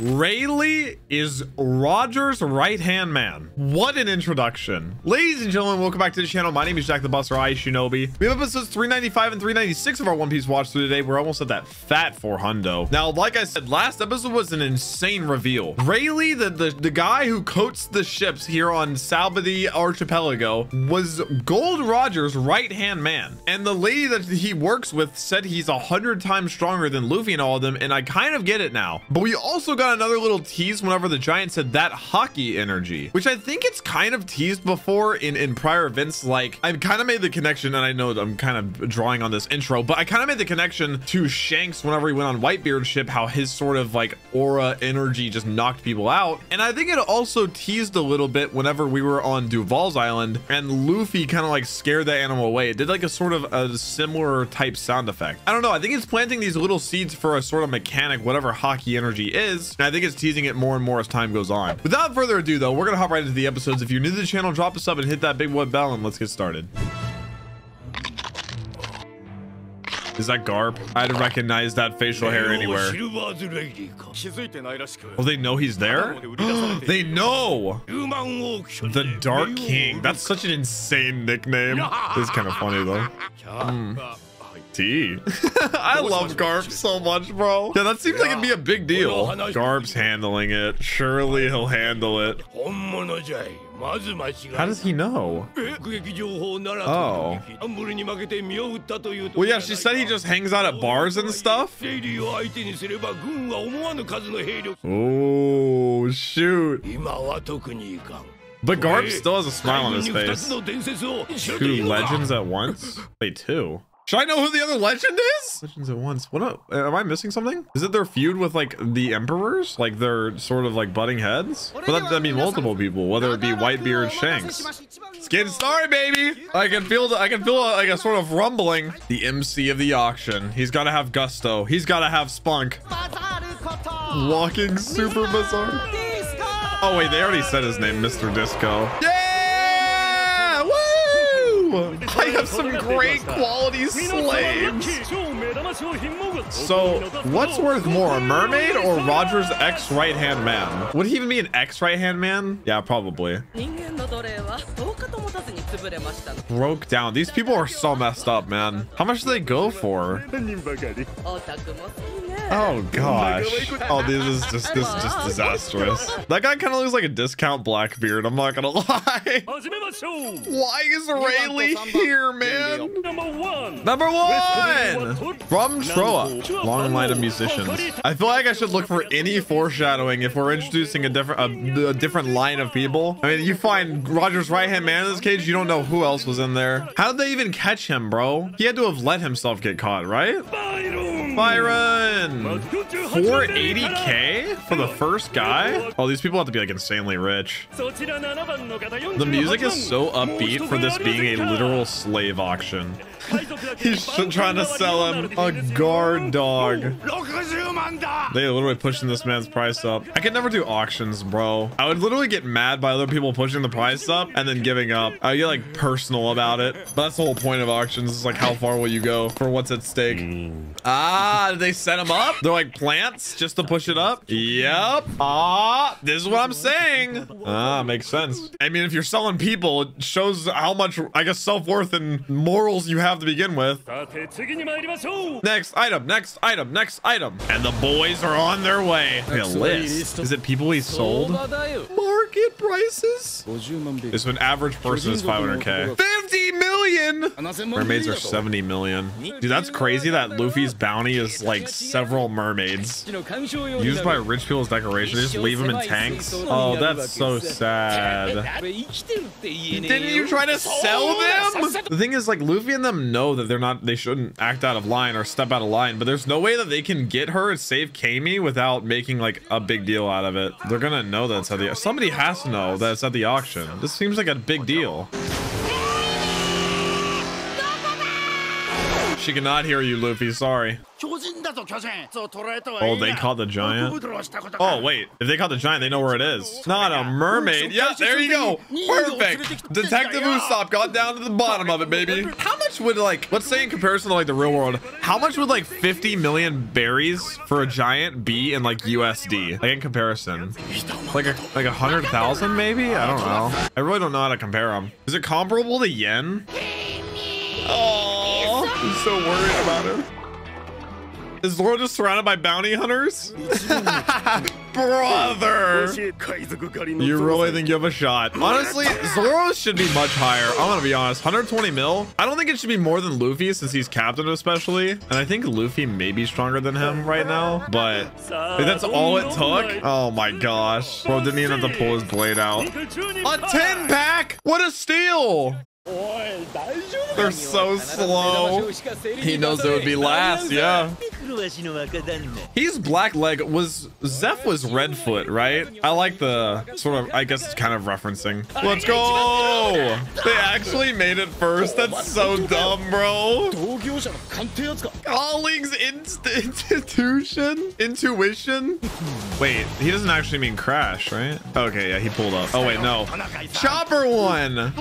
Rayleigh is Roger's right-hand man. What an introduction. Ladies and gentlemen, welcome back to the channel. My name is Jack the Buster, iShinobi. We have episodes 395 and 396 of our One Piece watch through today. We're almost at that fat 400. Now, like I said, last episode was an insane reveal. Rayleigh, the, the, the guy who coats the ships here on Sabaody Archipelago, was Gold Roger's right-hand man. And the lady that he works with said he's a hundred times stronger than Luffy and all of them, and I kind of get it now. But we also got another little tease whenever the giant said that haki energy, which I think it's kind of teased before in, in prior events. Like I've kind of made the connection and I know I'm kind of drawing on this intro, but I kind of made the connection to Shanks whenever he went on Whitebeard's ship, how his sort of like aura energy just knocked people out. And I think it also teased a little bit whenever we were on Duval's Island and Luffy kind of like scared that animal away. It did like a sort of a similar type sound effect. I don't know. I think it's planting these little seeds for a sort of mechanic, whatever haki energy is. And I think it's teasing it more and more as time goes on. Without further ado, though, we're going to hop right into the episodes. If you're new to the channel, drop a sub and hit that big wood bell and let's get started. Is that Garp? I'd recognize that facial hair anywhere. Oh, they know he's there? they know! The Dark King. That's such an insane nickname. This is kind of funny, though. Mm. T. I love Garp so much, bro. Yeah, that seems like it'd be a big deal. Garp's handling it. Surely he'll handle it. How does he know? Oh. Well, yeah, she said he just hangs out at bars and stuff. Oh, shoot. But Garp still has a smile on his face. Two legends at once? Wait, two. Should I know who the other legend is? Legends at once. What? am I missing something? Is it their feud with like the emperors? Like they're sort of like butting heads? But that, that mean multiple people, whether it be Whitebeard, Shanks. Skin started, baby. I can feel the, I can feel a, like a sort of rumbling. The MC of the auction. He's got to have gusto. He's got to have spunk. Walking super bizarre. Oh wait, they already said his name, Mr. Disco. Yeah! I have some great quality slaves. So, what's worth more, a mermaid or Roger's ex right-hand man? Would he even be an ex right-hand man? Yeah, probably. Broke down. These people are so messed up, man. How much do they go for? Oh, oh gosh. Oh, this is just this is just disastrous. That guy kind of looks like a discount Blackbeard. I'm not gonna lie. Why is Rayleigh here, man? Number one. Number one. From Troa. Long line of musicians. I feel like I should look for any foreshadowing if we're introducing a different a, a different line of people. I mean, you find Roger's right hand man in this cage. You don't know who else was in there. How did they even catch him, bro? He had to have let himself get caught, right? Byron! 480k for the first guy? Oh, these people have to be like insanely rich. The music is so upbeat for this being a literal slave auction. He's trying to sell him a guard dog. They are literally pushing this man's price up. I could never do auctions, bro. I would literally get mad by other people pushing the price up and then giving up. I get like personal about it. But that's the whole point of auctions is like how far will you go for what's at stake. Ah, did they set him up? They're like plants just to push it up? Yep. Ah, this is what I'm saying. Ah, makes sense. I mean, if you're selling people, it shows how much, I guess, self-worth and morals you have to begin with. Next item, next item, next item. And the boys are on their way. a list. Is it people he sold? Market prices? This an average person is 500k. 50 million! Mermaids are 70 million. Dude, that's crazy that Luffy's bounty is like several mermaids. Used by rich people as decoration. They just leave them in tanks. Oh, that's so sad. Didn't you try to sell them? The thing is like Luffy and them know that they're not, they shouldn't act out of line or step out of line, but there's no way that they can get her and save Camie without making like a big deal out of it. They're gonna know that it's at the, somebody has to know that it's at the auction. This seems like a big deal. She cannot hear you, Luffy. Sorry. Oh, they caught the giant? Oh, wait. If they caught the giant, they know where it is. Not a mermaid. Yeah, there you go. Perfect. Detective Usopp got down to the bottom of it, baby. How much would, like, let's say in comparison to, like, the real world, how much would, like, 50 million berries for a giant be in, like, USD? Like, in comparison. Like, a, like a 100,000, maybe? I don't know. I really don't know how to compare them. Is it comparable to yen? Oh, I'm so worried about it. Is Zoro just surrounded by bounty hunters? Brother! You really think you have a shot? Honestly, Zoro should be much higher. I'm gonna be honest. 120 mil? I don't think it should be more than Luffy since he's captain especially. And I think Luffy may be stronger than him right now. But that's all it took? Oh my gosh. Bro didn't even have to pull his blade out. A 10 pack? What a steal! They're so slow. He knows it would be last, yeah. He's black leg. Was Zeff was Redfoot, right? I like the sort of, I guess it's kind of referencing. Let's go. They actually made it first. That's so dumb, bro. Colleagues inst institution? Intuition? Wait, he doesn't actually mean crash, right? Okay, yeah, he pulled up. Oh, wait, no. Chopper one.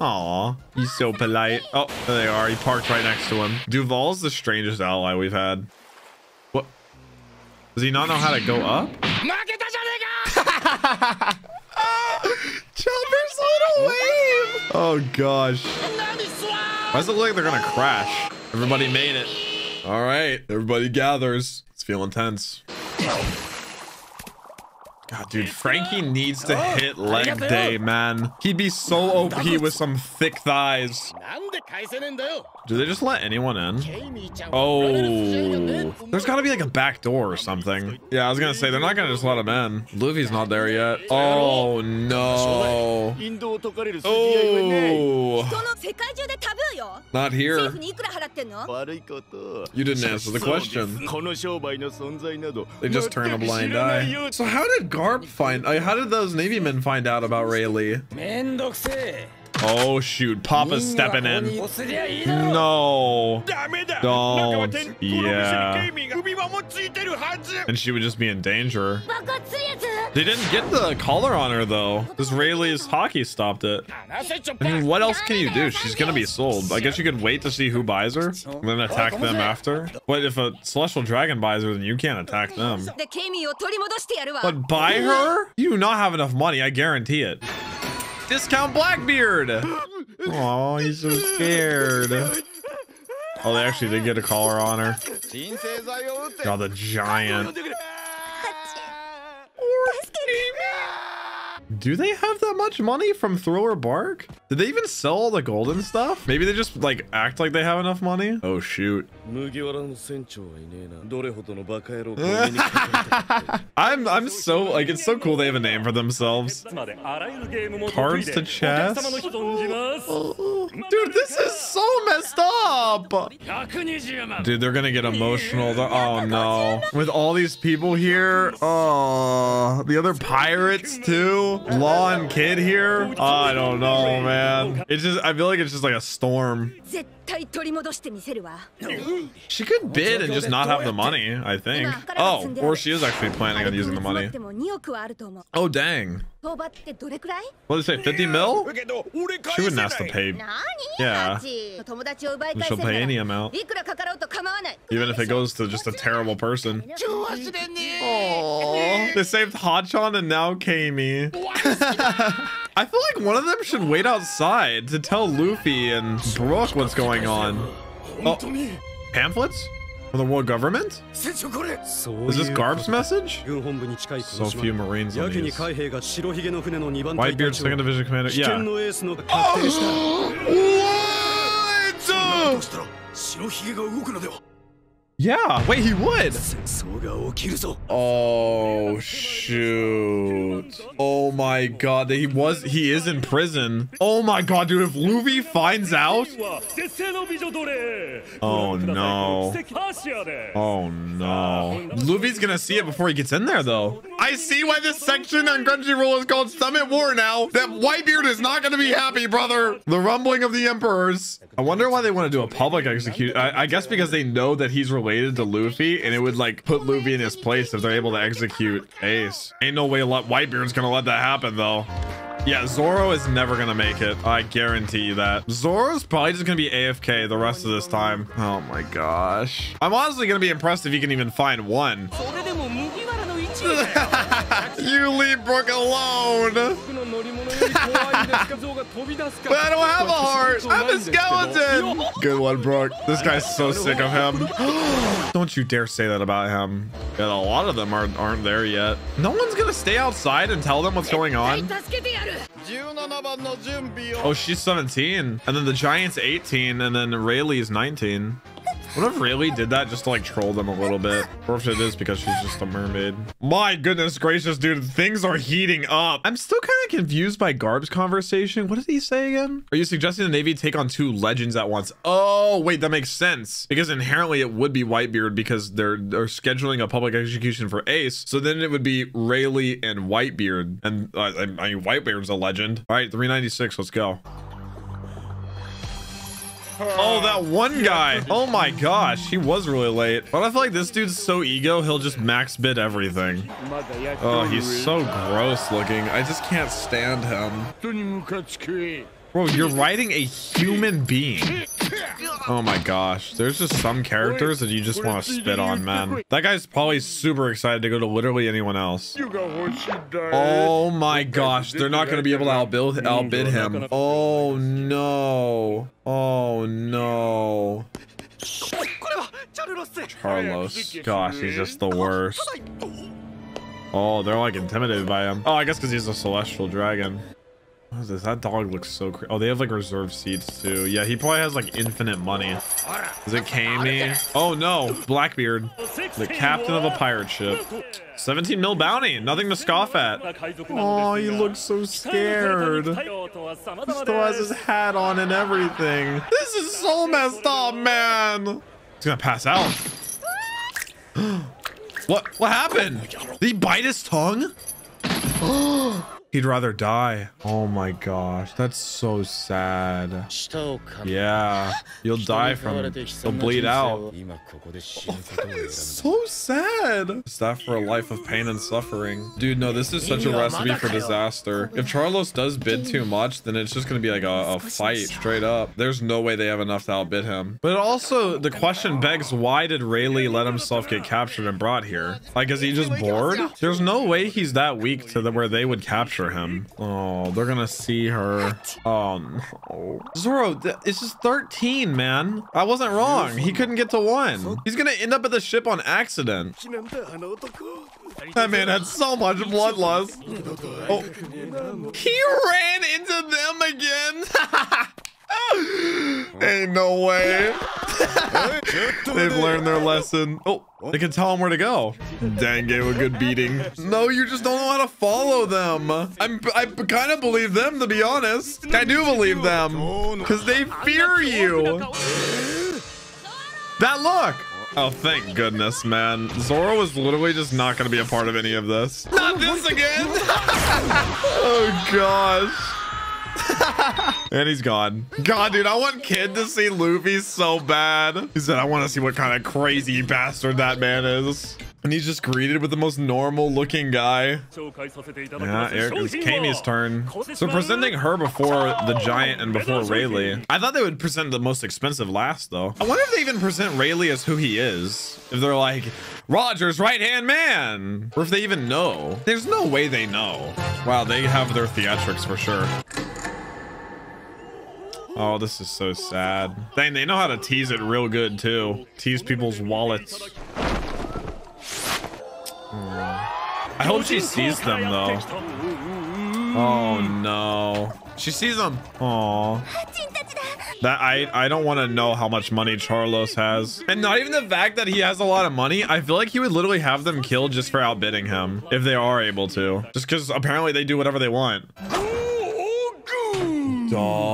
Aw, he's so polite. Oh, there they are. He parked right next to him. Duval's the strangest ally we've had. What? Does he not know how to go up? Chopper's little wave! Oh, gosh. Why does it look like they're gonna crash? Everybody made it. All right, everybody gathers. It's feeling tense. God, dude, Franky needs to hit leg day, man. He'd be so OP with some thick thighs. Do they just let anyone in? Oh, there's got to be like a back door or something. Yeah, I was going to say, they're not going to just let him in. Luffy's not there yet. Oh, no. Oh. Not here. You didn't answer the question. They just turn a blind eye. So how did Garp find... Uh, how did those Navy men find out about Rayleigh? Oh shoot, Papa's stepping in. No. Don't. Yeah. And she would just be in danger. They didn't get the collar on her though. This Rayleigh's haki stopped it. I mean, what else can you do? She's gonna be sold. I guess you could wait to see who buys her and then attack them after. But if a celestial dragon buys her, then you can't attack them. But buy her? You do not have enough money, I guarantee it. Discount Blackbeard. Oh, he's so scared. Oh, they actually did get a collar on her. God, the giant. Do they have that much money from Thriller Bark? Did they even sell all the golden stuff? Maybe they just like act like they have enough money? Oh shoot. I'm I'm so like it's so cool they have a name for themselves. Cards to chess. Dude, this is so messed up. Dude, they're gonna get emotional. Oh no. With all these people here. Oh, the other pirates too. And Kid here. I don't know, man. It's just I feel like it's just like a storm. She could bid and just not have the money, I think. Oh, or she is actually planning on using the money. Oh, dang. What did it say, 50 mil? She wouldn't ask to pay. Yeah. She'll pay any amount. Even if it goes to just a terrible person. Aww. They saved Hachan and now Camie. I feel like one of them should wait outside to tell Luffy and Brook what's going on. Oh, pamphlets? From the world government? Is this Garp's message? So few Marines on these. Whitebeard, second division commander. Yeah. what? Yeah, wait, he would. Oh, shoot. Oh my god, he was, he is in prison. Oh my god, dude, if Luffy finds out. Oh no. Oh no. Luffy's gonna see it before he gets in there though. I see why this section on Crunchyroll is called Summit War now. That Whitebeard is not to be happy, brother. The rumbling of the emperors. I wonder why they want to do a public execution. I, I guess because they know that he's related to Luffy and it would like put Luffy in his place if they're able to execute Ace. Ain't no way Whitebeard's to let that happen though. Yeah, Zoro is never gonna make it. I guarantee you that. Zoro's probably just gonna be AFK the rest of this time. Oh my gosh. I'm honestly gonna be impressed if he can even find one. you leave Brook alone. but I don't have a heart. I'm a skeleton. Good one, Brook. This guy's so sick of him. don't you dare say that about him. Yeah, a lot of them aren't, aren't there yet. No one's gonna stay outside and tell them what's going on. Oh, she's 17. And then the Giant's 18. And then Rayleigh's 19. What if Rayleigh did that just to like troll them a little bit? Or if it is because she's just a mermaid. My goodness gracious, dude. Things are heating up. I'm still kind of confused by Garp's conversation. What did he say again? Are you suggesting the Navy take on two legends at once? Oh, wait, that makes sense. Because inherently it would be Whitebeard because they're, they're scheduling a public execution for Ace. So then it would be Rayleigh and Whitebeard. And uh, I mean, Whitebeard's a legend. All right, 396, let's go. Oh, oh, that one guy. Oh my gosh, he was really late. But I feel like this dude's so ego, he'll just max bid everything. Oh, he's so gross looking. I just can't stand him. Bro, you're riding a human being. Oh my gosh. There's just some characters that you just want to spit on, man. That guy's probably super excited to go to literally anyone else. Oh my gosh. They're not going to be able to outbid, outbid him. Oh, oh no. Oh no. Carlos. Gosh, he's just the worst. Oh, they're like intimidated by him. Oh, I guess because he's a celestial dragon. What is this? That dog looks so crazy. Oh, they have like reserve seats too. Yeah, he probably has like infinite money. Is it Camie? Oh no, Blackbeard, the captain of a pirate ship. 17 mil bounty, nothing to scoff at. Oh, he looks so scared. He still has his hat on and everything. This is so messed up, man. He's gonna pass out. what? What happened? Did he bite his tongue? He'd rather die. Oh my gosh, that's so sad. Yeah, you'll die from it. You'll bleed out. Oh, so sad. Is that for a life of pain and suffering? Dude, no, this is such a recipe for disaster. If Charlos does bid too much, then it's just gonna be like a, a fight straight up. There's no way they have enough to outbid him. But also, the question begs, why did Rayleigh let himself get captured and brought here? Like, is he just bored? There's no way he's that weak to the, where they would capture capture him. Oh, they're gonna see her. Um, oh no. Zoro, it's just 13, man. I wasn't wrong. He couldn't get to one. He's gonna end up at the ship on accident. That man had so much bloodlust. Oh, he ran into them again. Ain't no way. They've learned their lesson. Oh, they can tell them where to go. Dang, gave a good beating. No, you just don't know how to follow them. I'm, I kind of believe them, to be honest. I do believe them because they fear you. That look. Oh, thank goodness, man. Zoro was literally just not going to be a part of any of this. Not this again. oh, gosh. and he's gone. God, dude, I want Kid to see Luffy so bad. He said, I want to see what kind of crazy bastard that man is. And he's just greeted with the most normal looking guy. Yeah, Eric, it's Camie's turn. So presenting her before the giant and before Rayleigh. I thought they would present the most expensive last though. I wonder if they even present Rayleigh as who he is. If they're like, Roger's right-hand man. Or if they even know. There's no way they know. Wow, they have their theatrics for sure. Oh, this is so sad. Dang, they know how to tease it real good too. Tease people's wallets. Hmm. I hope she sees them though. Oh no. She sees them. Oh. That I I don't want to know how much money Charlos has. And not even the fact that he has a lot of money. I feel like he would literally have them killed just for outbidding him if they are able to. Just because apparently they do whatever they want. Dog.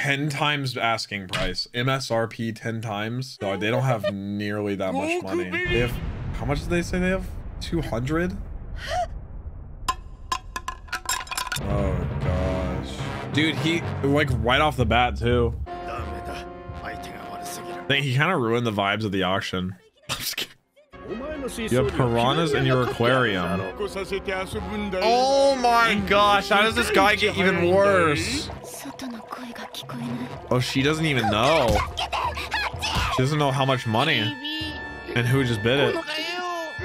10 times asking price. MSRP 10 times. Dog, they don't have nearly that much money. They have, how much did they say they have? 200? Oh gosh. Dude, he like right off the bat too. think he kind of ruined the vibes of the auction. You have piranhas in your aquarium. Oh my gosh, how does this guy get even worse? Oh, she doesn't even know. She doesn't know how much money and who just bid it.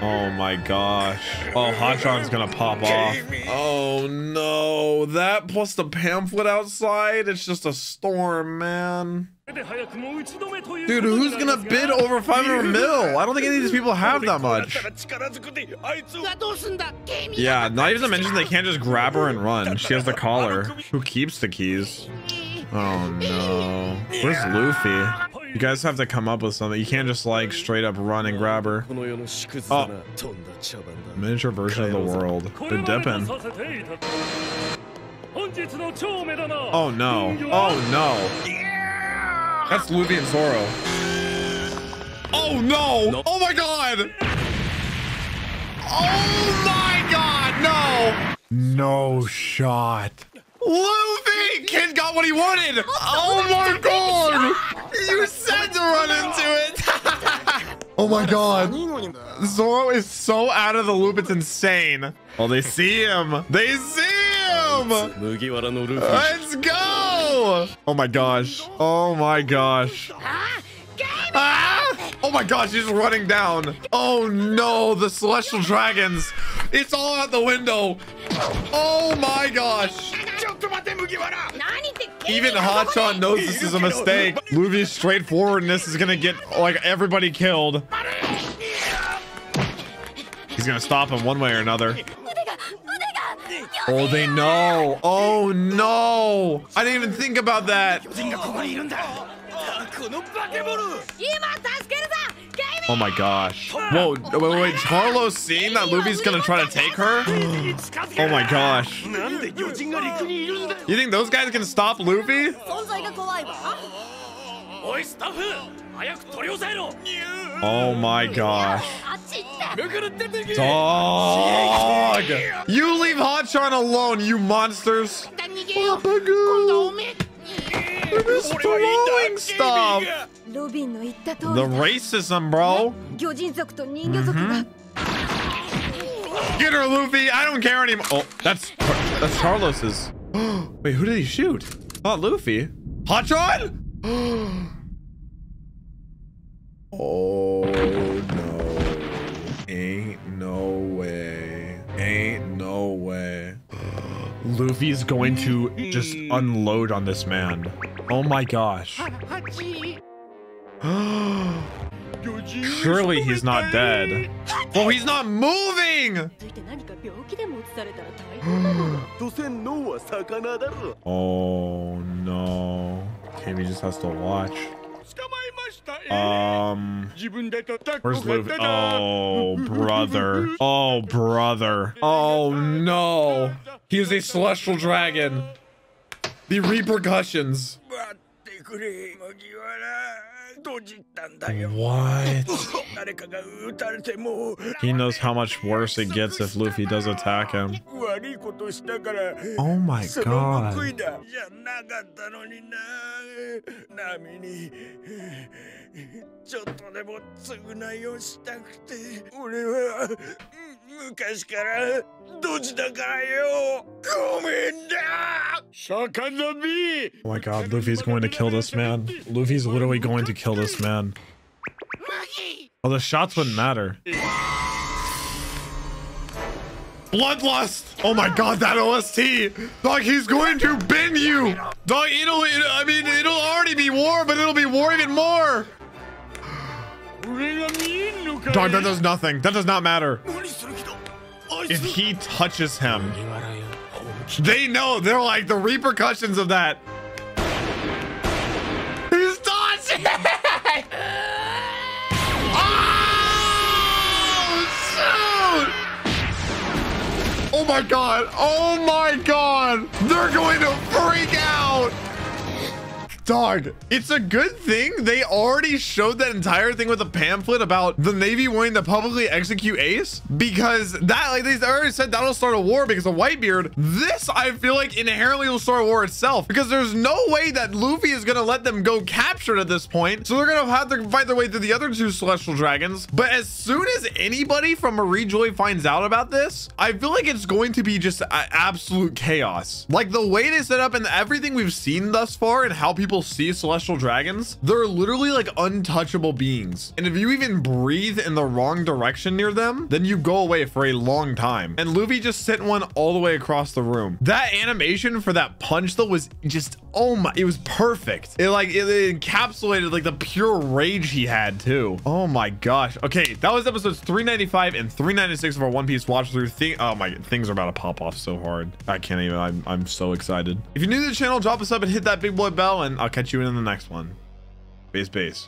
Oh my gosh. Oh, Hachan's gonna pop off. Oh no. That plus the pamphlet outside. It's just a storm, man. Dude, who's gonna bid over 500 mil? I don't think any of these people have that much. Yeah, not even to mention they can't just grab her and run. She has the collar. Who keeps the keys? Oh no. Where's Luffy? You guys have to come up with something. You can't just like straight up run and grab her. Oh. Miniature version of the world. They're dipping. Oh no. Oh no. That's Luffy and Zoro. Oh no. Oh my god. Oh my god. No. No shot. Luffy! Kid got what he wanted! Oh my god! You said to run into it! oh my god. Zoro is so out of the loop, it's insane. Oh, they see him! They see him! Let's go! Oh my gosh. Oh my gosh. Ah! Oh my gosh, he's running down. Oh no, the celestial dragons. It's all out the window. Oh my gosh. Even Hachan knows this is a mistake. Luffy's straightforwardness is gonna get like everybody killed. He's gonna stop him one way or another. Oh, they know. Oh no. I didn't even think about that. Oh my gosh. Whoa, wait, wait, wait. Charlos seeing that Luffy's gonna try to take her? Oh my gosh. You think those guys can stop Luffy? Oh my gosh. Dog! You leave Hachan alone, you monsters! They're destroying stuff! The racism, bro! Mm-hmm. Get her, Luffy! I don't care anymore! Oh, that's... That's Carlos's. Wait, who did he shoot? Oh, Luffy. Hachan? oh, no. Ain't no way. Ain't no way. Luffy's going to just unload on this man. Oh my gosh. Surely he's not dead. Oh, he's not moving! oh no. Camie just has to watch. Um, where's Luffy? Oh, brother. Oh, brother. Oh, no. He is a celestial dragon. The repercussions. What? he knows how much worse it gets if Luffy does attack him. Oh my god. Oh my god, Luffy's going to kill this man. Luffy's literally going to kill this man. Oh, the shots wouldn't matter. Bloodlust! Oh my god, that OST! Dog, he's going to bend you! Dog, it'll, it, I mean, it'll already be war, but it'll be war even more! Dog, that does nothing. That does not matter. If he touches him, they know. They're like the repercussions of that. He's dodging! oh! Oh my god. Oh my god. They're going to freak out. Dog, it's a good thing they already showed that entire thing with a pamphlet about the Navy wanting to publicly execute Ace because that, like they already said, that'll start a war because of Whitebeard. This, I feel like, inherently will start a war itself because there's no way that Luffy is going to let them go captured at this point. So they're going to have to fight their way through the other two Celestial Dragons. But as soon as anybody from Mary Geoise finds out about this, I feel like it's going to be just absolute chaos. Like the way they set up and everything we've seen thus far and how people see Celestial Dragons, they're literally like untouchable beings. And if you even breathe in the wrong direction near them, then you go away for a long time. And Luffy just sent one all the way across the room. That animation for that punch though was just, oh my, it was perfect. It like, it, encapsulated like the pure rage he had too. Oh my gosh. Okay, that was episodes 395 and 396 of our One Piece watch through thing. Oh my, things are about to pop off so hard. I can't even, I'm, I'm so excited. If you're new to the channel, drop a sub and hit that big boy bell and I'll catch you in the next one. Base base.